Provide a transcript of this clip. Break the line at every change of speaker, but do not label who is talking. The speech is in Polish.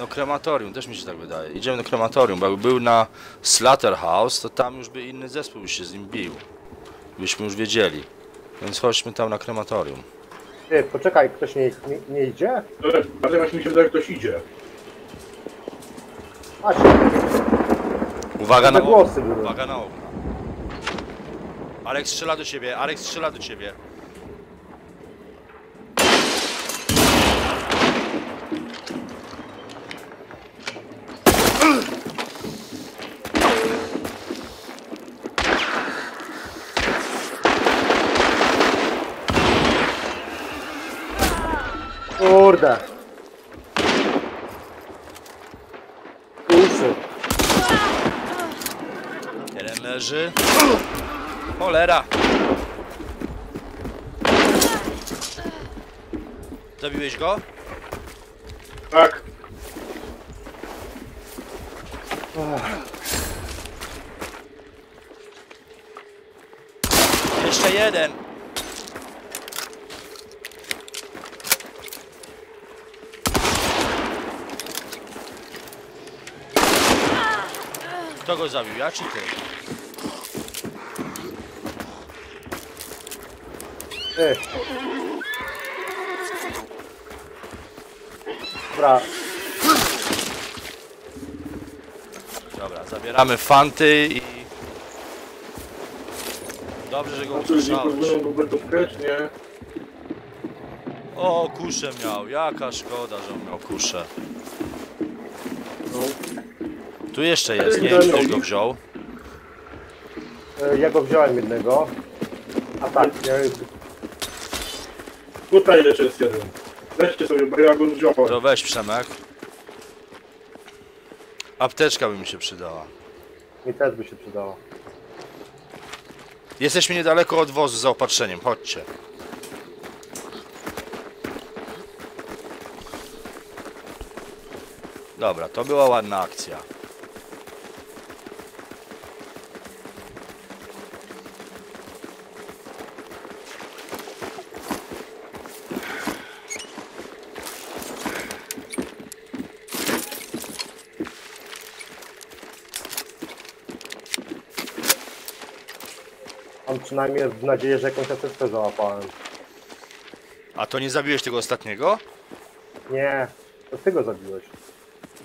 No krematorium, też mi się tak wydaje. Idziemy do krematorium, bo jakby był na Slaughterhouse, to tam już by inny zespół się z nim bił. Byśmy już wiedzieli. Więc chodźmy tam na krematorium.
Ty, poczekaj, ktoś nie, nie, nie idzie?
Ale właśnie mi się wydaje, że ktoś idzie.
A,
Uwaga na
głosy były.
Uwaga na okna. Alek strzela do ciebie, Alek strzela do ciebie.
Kurde. Uszy.
Jeden leży. Cholera! Zabiłeś go?
Tak.
Jeszcze jeden. Kto go zabił? Ja czy ty?
Ty. Dobra,
Dobra, zabieramy fanty i... Dobrze, że go
A tu nie
usłyszałeś.
próbują go gotówkę, czy nie?
O, kuszę miał. Jaka szkoda, że on miał kuszę.
No.
Tu jeszcze jest. Nie wiem, czy ktoś go wziął.
e, ja go wziąłem jednego. A tak, ja,
Tutaj jeszcze jest jeden. Weźcie sobie, bo ja go wziąłem.
To weź Przemek. Apteczka by mi się przydała.
mi też by się przydało.
Jesteśmy niedaleko od wozu z zaopatrzeniem. Chodźcie. Dobra, to była ładna akcja.
Mam przynajmniej nadzieję, że jakąś asystę załapałem.
A to nie zabiłeś tego ostatniego?
Nie, to ty go zabiłeś.